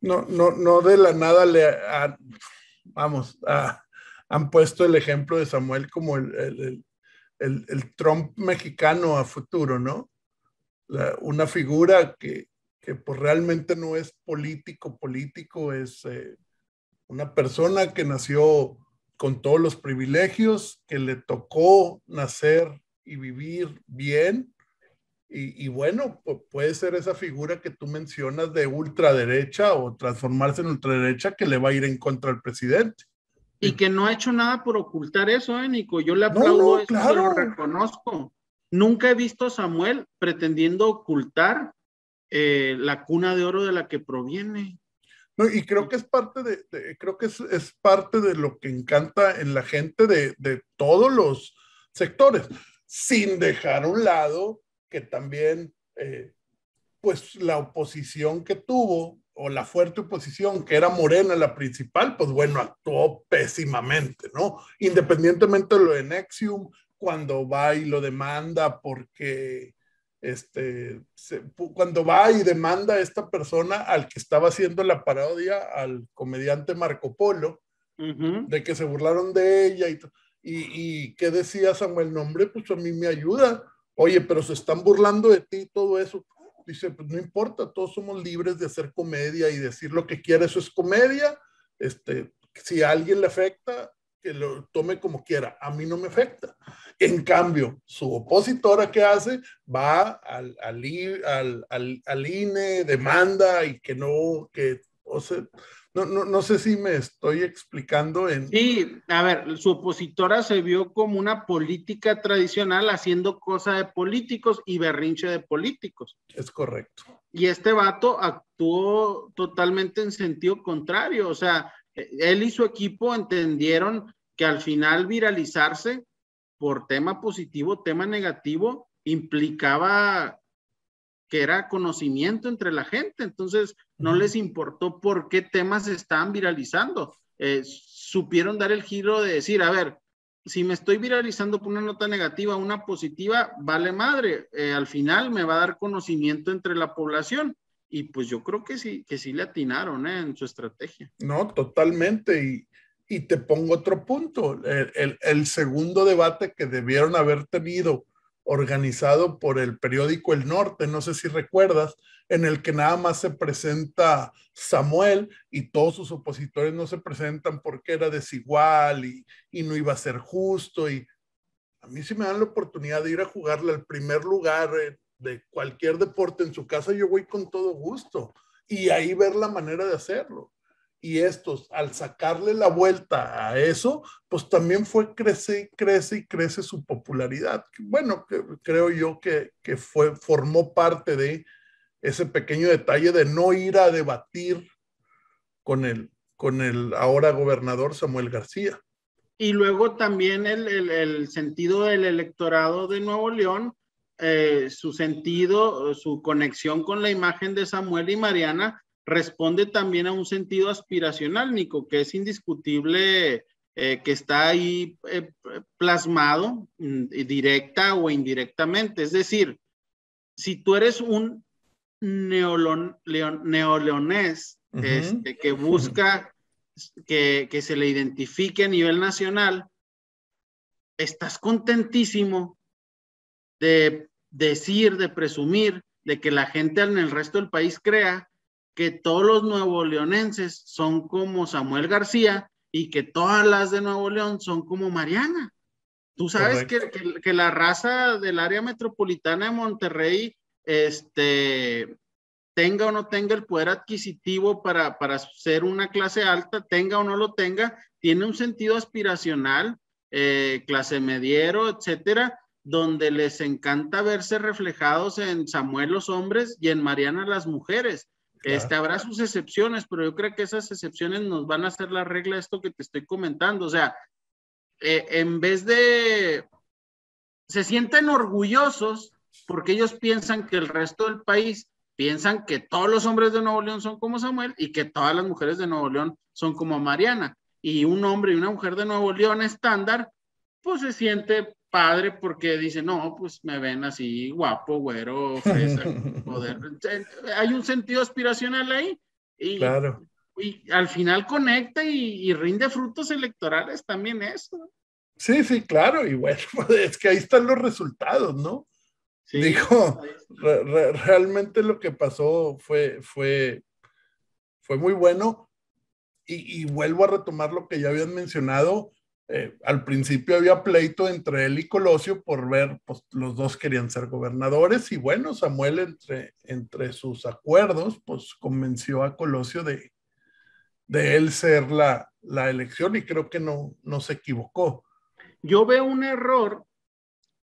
No, no, no de la nada le vamos, han puesto el ejemplo de Samuel como el, el, Trump mexicano a futuro, ¿no? una figura que, que pues realmente no es político, político, es eh, una persona que nació con todos los privilegios, que le tocó nacer y vivir bien. Y, bueno, puede ser esa figura que tú mencionas de ultraderecha o transformarse en ultraderecha que le va a ir en contra del presidente. Y que no ha hecho nada por ocultar eso, ¿eh, Nico? Yo le aplaudo eso, lo reconozco. Nunca he visto a Samuel pretendiendo ocultar eh, la cuna de oro de la que proviene. No, y creo que es parte de, creo que es, es, parte de lo que encanta en la gente de, de, todos los sectores, sin dejar a un lado que también, eh, pues la oposición que tuvo, o la fuerte oposición, que era Morena la principal, pues bueno, actuó pésimamente, ¿no? Independientemente de lo de Nexium, cuando va y lo demanda porque este, cuando va y demanda a esta persona al que estaba haciendo la parodia, al comediante Marco Polo, de que se burlaron de ella y, y, y ¿qué decía Samuel? Nombre, pues a mí me ayuda. Oye, pero se están burlando de ti y todo eso. Dice, pues no importa, todos somos libres de hacer comedia y decir lo que quiera, eso es comedia. Este, si a alguien le afecta, que lo tome como quiera, a mí no me afecta. En cambio, su opositora que hace va al, al, al, al INE, demanda y que no, que, o sea, no, no, no, sé si me estoy explicando en... Sí, a ver, su opositora se vio como una política tradicional haciendo cosa de políticos y berrinche de políticos. Es correcto. Y este vato actuó totalmente en sentido contrario, o sea, él y su equipo entendieron que al final viralizarse por tema positivo, tema negativo, implicaba que era conocimiento entre la gente. Entonces, no les importó por qué temas estaban viralizando. Eh, supieron dar el giro de decir, a ver, si me estoy viralizando por una nota negativa, una positiva, vale madre. Eh, al final me va a dar conocimiento entre la población. Y pues yo creo que sí, que sí le atinaron ¿eh? en su estrategia. No, totalmente. Y, y te pongo otro punto, el, segundo debate que debieron haber tenido organizado por el periódico El Norte, no sé si recuerdas, en el que nada más se presenta Samuel y todos sus opositores no se presentan porque era desigual y, no iba a ser justo. Y a mí si me dan la oportunidad de ir a jugarle al primer lugar eh, de cualquier deporte en su casa, yo voy con todo gusto y ahí ver la manera de hacerlo y estos, al sacarle la vuelta a eso, pues también fue crece y crece y crece su popularidad. Bueno, creo yo que, que fue, formó parte de ese pequeño detalle de no ir a debatir con el, con el ahora gobernador Samuel García. Y luego también el, el, sentido del electorado de Nuevo León, eh, su sentido, su conexión con la imagen de Samuel y Mariana, responde también a un sentido aspiracional, Nico, que es indiscutible, eh, que está ahí eh, plasmado mm, directa o indirectamente. Es decir, si tú eres un neoleonés este, que busca que, que se le identifique a nivel nacional, estás contentísimo de decir, de presumir, de que la gente en el resto del país crea que todos los nuevo leonenses son como Samuel García y que todas las de Nuevo León son como Mariana. Tú sabes que, que, la raza del área metropolitana de Monterrey, este, tenga o no tenga el poder adquisitivo para, para ser una clase alta, tenga o no lo tenga, tiene un sentido aspiracional, eh, clase mediero, etcétera, donde les encanta verse reflejados en Samuel los hombres y en Mariana las mujeres. Este, habrá sus excepciones, pero yo creo que esas excepciones nos van a hacer la regla esto que te estoy comentando. O sea, eh, en vez de... Se sienten orgullosos porque ellos piensan que el resto del país piensan que todos los hombres de Nuevo León son como Samuel y que todas las mujeres de Nuevo León son como Mariana. Y un hombre y una mujer de Nuevo León estándar, pues se siente padre porque dice, no, pues me ven así guapo, güero, fresa, poder. Hay un sentido aspiracional ahí. Y, claro. y al final conecta y, rinde frutos electorales también eso. Sí, sí, claro, y bueno, es que ahí están los resultados, ¿no? Sí, Dijo, realmente lo que pasó fue, fue, fue muy bueno. Y, y, vuelvo a retomar lo que ya habían mencionado. Eh, al principio había pleito entre él y Colosio por ver, pues los dos querían ser gobernadores y bueno, Samuel entre, entre sus acuerdos, pues convenció a Colosio de, de él ser la, la elección y creo que no, no se equivocó. Yo veo un error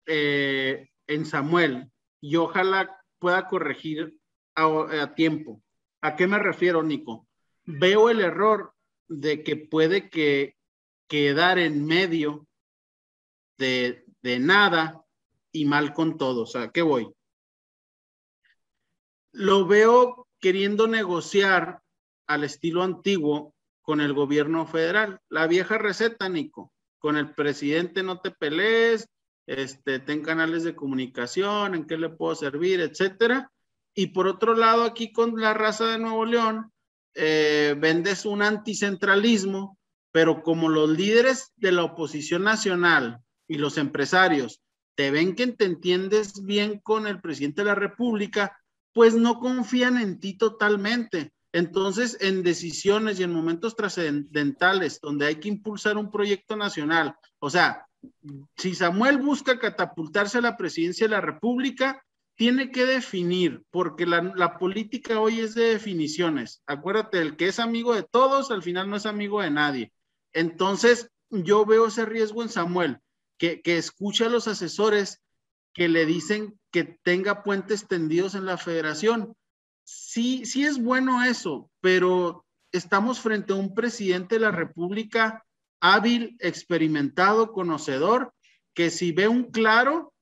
eh, en Samuel y ojalá pueda corregir a, tiempo. ¿A qué me refiero, Nico? Veo el error de que puede que quedar en medio de, de nada y mal con todo. O sea, ¿qué voy? Lo veo queriendo negociar al estilo antiguo con el gobierno federal. La vieja receta, Nico con el presidente no te pelees, este, ten canales de comunicación, en qué le puedo servir, etcétera. Y por otro lado, aquí con la raza de Nuevo León, eh, vendes un anticentralismo, pero como los líderes de la oposición nacional y los empresarios te ven que te entiendes bien con el presidente de la República, pues no confían en ti totalmente. Entonces, en decisiones y en momentos trascendentales donde hay que impulsar un proyecto nacional, o sea, si Samuel busca catapultarse a la presidencia de la República, tiene que definir, porque la, política hoy es de definiciones. Acuérdate, el que es amigo de todos, al final no es amigo de nadie. Entonces, yo veo ese riesgo en Samuel, que, que escucha a los asesores que le dicen que tenga puentes tendidos en la federación sí, sí es bueno eso, pero estamos frente a un presidente de la República hábil, experimentado, conocedor, que si ve un claro,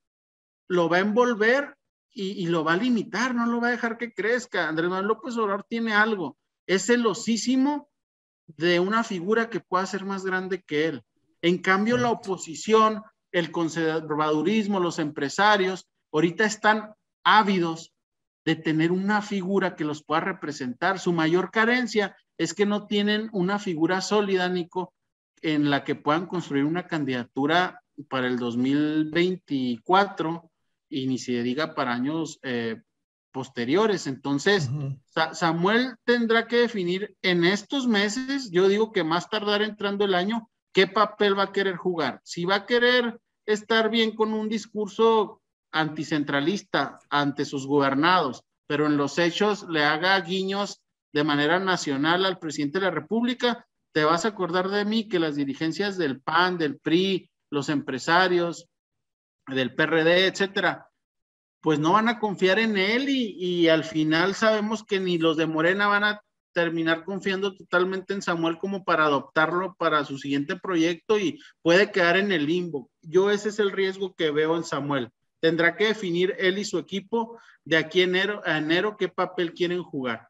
lo va a envolver y, lo va a limitar, no lo va a dejar que crezca. Andrés Manuel López Obrador tiene algo, es celosísimo de una figura que pueda ser más grande que él. En cambio, la oposición, el conservadurismo, los empresarios, ahorita están ávidos de tener una figura que los pueda representar. Su mayor carencia es que no tienen una figura sólida, Nico, en la que puedan construir una candidatura para el 2024 y ni se diga para años eh, posteriores. Entonces, Samuel tendrá que definir en estos meses, yo digo que más tardar entrando el año, qué papel va a querer jugar. Si va a querer estar bien con un discurso anticentralista ante sus gobernados, pero en los hechos le haga guiños de manera nacional al presidente de la República, te vas a acordar de mí que las dirigencias del PAN, del PRI, los empresarios, del PRD, etcétera, pues no van a confiar en él y, al final sabemos que ni los de Morena van a terminar confiando totalmente en Samuel como para adoptarlo para su siguiente proyecto y puede quedar en el limbo. Yo ese es el riesgo que veo en Samuel tendrá que definir él y su equipo de aquí enero, a enero qué papel quieren jugar.